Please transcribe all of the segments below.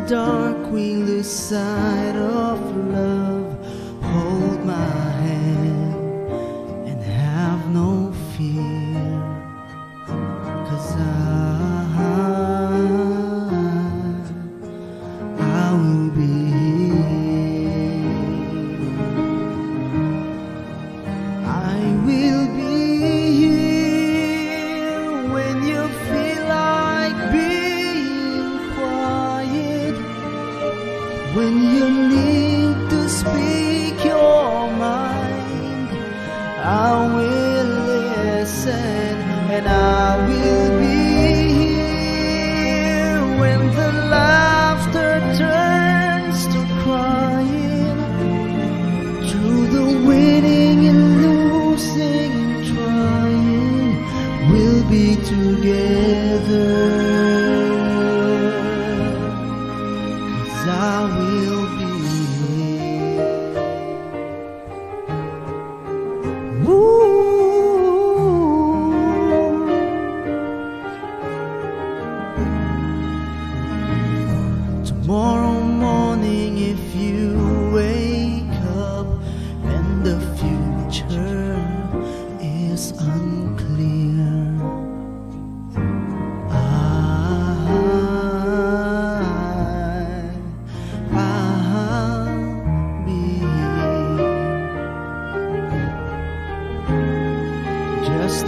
The dark we lose sight of love, when you need to speak your mind. I will listen and I will be here when the laughter turns to crying. Through the winning and losing and trying, we'll be together. I will be. Ooh. Tomorrow morning, if you wake up and the future is unclear,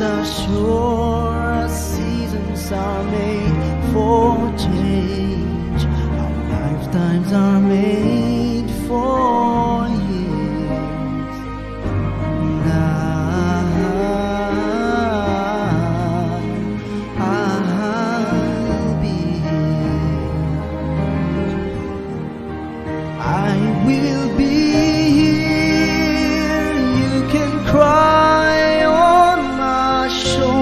as sure as seasons are made for change, our lifetimes are made my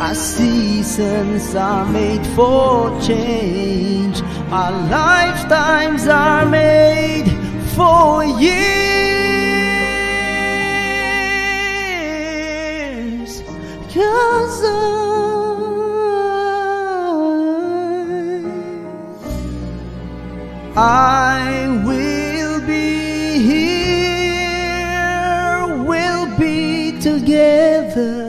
as seasons are made for change, our lifetimes are made for years. Cause I I will be here, we'll be together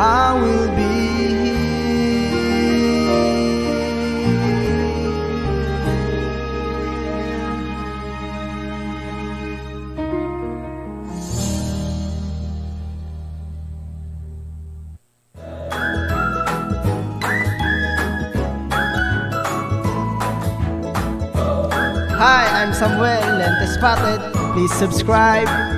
I will be. Hi, I'm Sammuel Lente Spotted. Please subscribe.